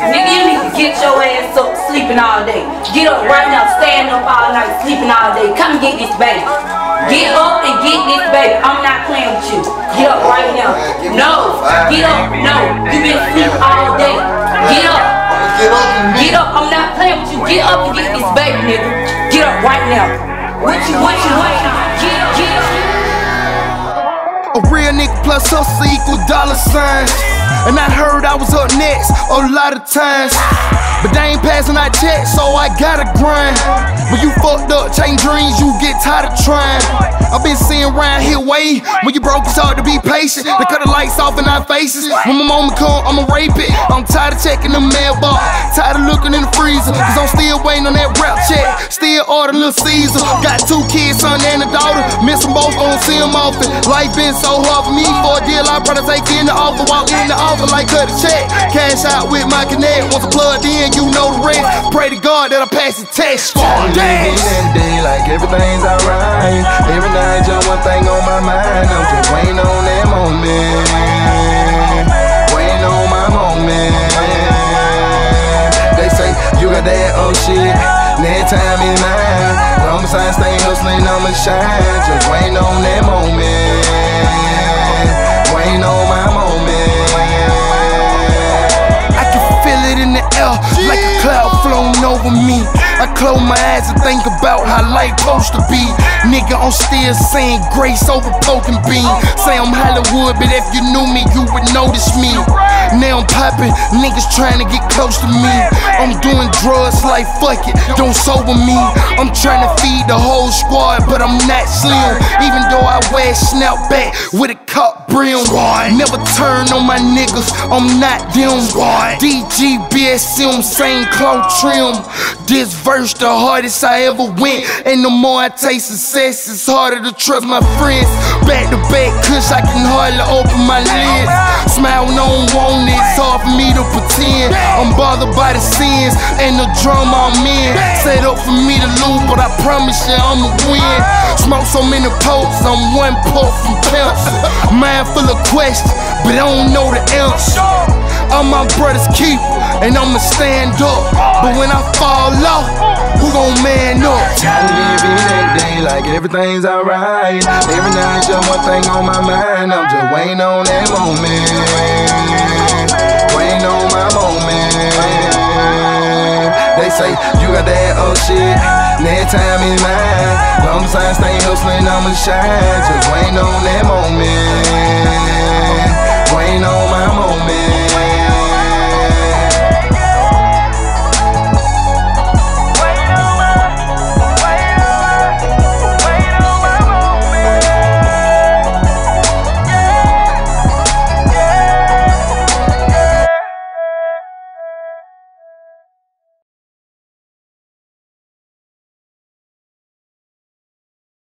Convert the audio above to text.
Nigga, you need to get your ass up sleeping all day. Get up right now, stand up all night, sleeping all day. Come get this baby. Get up and get this baby. I'm not playing with you. Get up right now. No, get up. No, you been asleep all day. Get up. Get up Get up. I'm not playing with you. Get up and get this baby, nigga. Get up right now. What you, what you, what you? Get up, get up. A real nigga plus hustle equal dollar signs. And I heard I was up next a lot of times. But they ain't passing that check, so I gotta grind. When you fucked up, change dreams, you get tired of trying. I've been seeing around here way. When you broke, it's hard to be patient. They cut the lights off in our faces. When my moment come, I'ma rape it. I'm tired of checking the mailbox. Tired of looking in the freezer. Cause I'm still waiting on that rap check. Still order Little Caesar. Got two kids, son and a daughter. Miss them both, gon' see them often. Life been so hard for me. For a deal, I probably take in the offer. Walk in the offer like cut a check. Cash out with my connect. Once I plugged in, you know the rest. Pray to God that I pass the test. Living Dance. that day like everything's alright. Every night, just one thing on my mind. I'm just waiting on that moment. Waiting on my moment. They say you got that oh shit. That time is mine. Long as I stay hustling, I'ma shine. Just waiting on that moment. Waiting on my moment. I can feel it in the air like a cloud flown over me. I close my eyes and think about how life supposed to be. Nigga, I'm still saying grace over poking bean. Say I'm Hollywood, but if you knew me, you would notice me. Now I'm popping, niggas trying to get close to me. I'm doing drugs like fuck it, don't sober me. I'm trying to feed the whole squad, but I'm not slim. Even though I wear snapback with a cup brim. Never turn on my niggas, I'm not them. DG, BSM, same cloth trim. This verse the hardest I ever went. And the more I taste success, it's harder to trust my friends. Back to back, kush, I can hardly open my lids. Smile, no one want it, it's hard for me to pretend. I'm bothered by the sins and the drama I'm in. Set up for me to lose, but I promise you I'ma win. Uh-huh. Smoke so many pokes, I'm one poke from pimps. Mind full of questions, but I don't know the answer. I'm my brother's keeper, and I'ma stand up. But when I fall off, who gon' man up? Living that day like everything's alright. Every night, just one thing on my mind. I'm just waiting on that moment. Waiting on my moment. They say you got that oh shit. That time is mine. Long I stay hustling, I'ma shine. Just waiting on that moment. Waiting on.